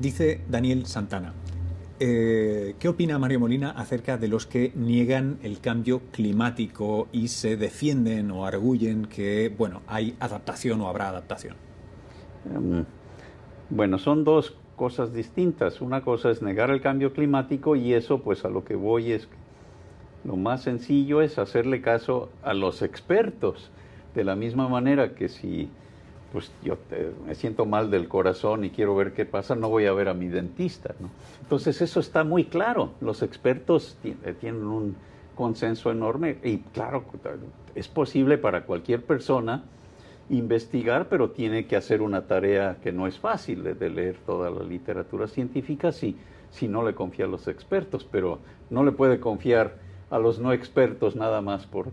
Dice Daniel Santana. Eh, ¿Qué opina Mario Molina acerca de los que niegan el cambio climático y se defienden o arguyen que, bueno, hay adaptación o habrá adaptación? Em, bueno, son dos cosas distintas. Una cosa es negar el cambio climático y eso, pues a lo que voy es lo más sencillo es hacerle caso a los expertos. De la misma manera que si pues yo me siento mal del corazón y quiero ver qué pasa, no voy a ver a mi dentista. ¿no? Entonces eso está muy claro. Los expertos eh, tienen un consenso enorme y claro, es posible para cualquier persona investigar, pero tiene que hacer una tarea que no es fácil de, leer toda la literatura científica si, si no le confía a los expertos, pero no le puede confiar a los no expertos nada más por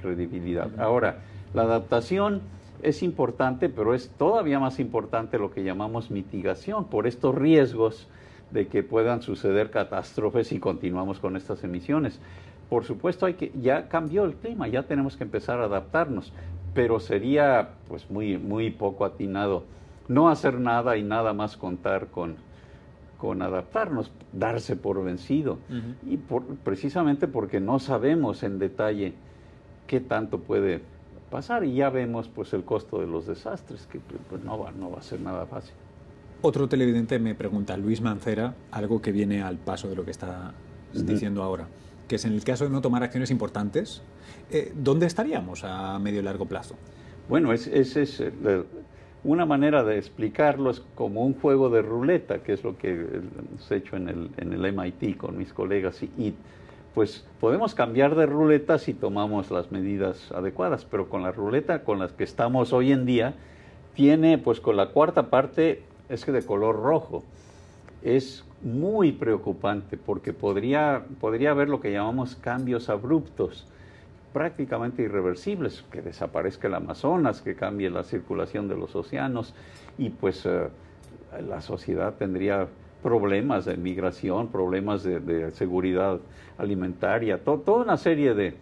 credibilidad. Ahora, la adaptación es importante, pero es todavía más importante lo que llamamos mitigación por estos riesgos de que puedan suceder catástrofes si continuamos con estas emisiones. Por supuesto, hay que ya cambió el clima, ya tenemos que empezar a adaptarnos, pero sería pues muy muy poco atinado no hacer nada y nada más contar con con adaptarnos, darse por vencido. Y por, precisamente porque no sabemos en detalle qué tanto puede pasar y ya vemos pues el costo de los desastres, que pues, no, va, no va a ser nada fácil. Otro televidente me pregunta, Luis Mancera, algo que viene al paso de lo que está diciendo ahora, que es en el caso de no tomar acciones importantes, eh, ¿dónde estaríamos a medio y largo plazo? Bueno, es, es, es eh, una manera de explicarlo es como un juego de ruleta, que es lo que hemos hecho en el, en el MIT con mis colegas, y pues podemos cambiar de ruleta si tomamos las medidas adecuadas, pero con la ruleta con las que estamos hoy en día, tiene pues con la cuarta parte es que de color rojo. Es muy preocupante porque podría, podría haber lo que llamamos cambios abruptos, prácticamente irreversibles, que desaparezca el Amazonas, que cambie la circulación de los océanos y pues eh, la sociedad tendría problemas de migración, problemas de, seguridad alimentaria, toda una serie de,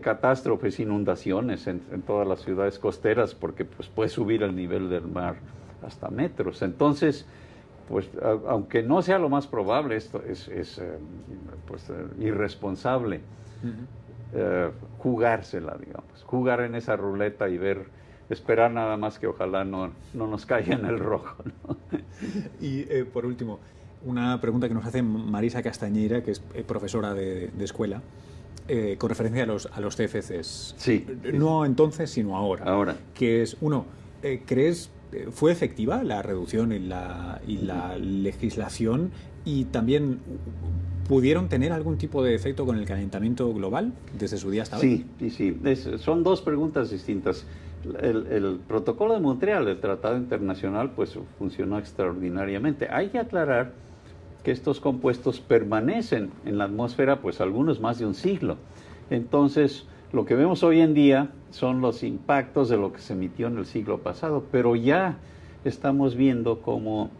catástrofes, inundaciones en, todas las ciudades costeras, porque pues, puede subir el nivel del mar hasta metros. Entonces, pues aunque no sea lo más probable, esto es, eh, pues, eh, irresponsable eh, jugársela, digamos, jugar en esa ruleta y ver esperar nada más que ojalá no, no nos caiga en el rojo. Y eh, por último, una pregunta que nos hace Marisa Castañeira, que es eh, profesora de, escuela, eh, con referencia a los, a los CFCs. Sí. No entonces, sino ahora. Ahora. Que es, uno, ¿crees fue efectiva la reducción y la, y la legislación y también pudieron tener algún tipo de efecto con el calentamiento global desde su día hasta hoy? Sí, sí, sí. son dos preguntas distintas el, protocolo de Montreal, el tratado internacional, pues funcionó extraordinariamente. Hay que aclarar que estos compuestos permanecen en la atmósfera, pues algunos más de un siglo. Entonces, lo que vemos hoy en día son los impactos de lo que se emitió en el siglo pasado, pero ya estamos viendo cómo,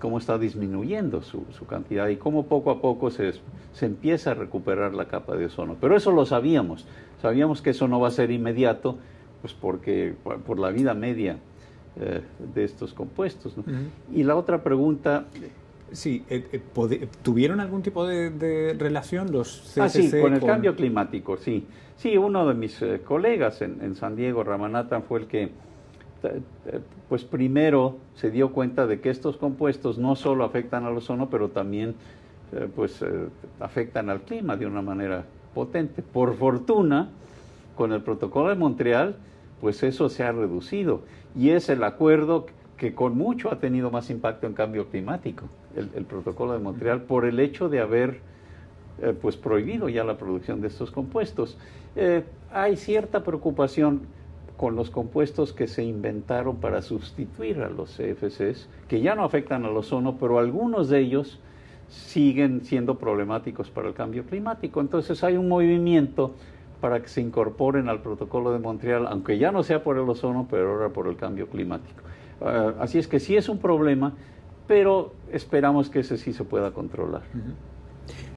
cómo está disminuyendo su, cantidad y cómo poco a poco se, se empieza a recuperar la capa de ozono. Pero eso lo sabíamos, sabíamos que eso no va a ser inmediato, pues porque por la vida media eh, de estos compuestos. Y la otra pregunta... Sí, eh, eh, ¿tuvieron algún tipo de, relación los CCC Ah, sí, con el cambio climático, sí. Sí, uno de mis colegas en, San Diego, Ramanathan, fue el que pues primero se dio cuenta de que estos compuestos no solo afectan al ozono, pero también pues afectan al clima de una manera potente. Por fortuna, con el protocolo de Montreal, pues eso se ha reducido y es el acuerdo que con mucho ha tenido más impacto en cambio climático, el, protocolo de Montreal, por el hecho de haber eh, pues prohibido ya la producción de estos compuestos. Eh, hay cierta preocupación con los compuestos que se inventaron para sustituir a los CFCs, que ya no afectan al ozono, pero algunos de ellos siguen siendo problemáticos para el cambio climático. Entonces hay un movimiento para que se incorporen al protocolo de Montreal, aunque ya no sea por el ozono, pero ahora por el cambio climático. Ah, así es que sí es un problema, pero esperamos que ese sí se pueda controlar.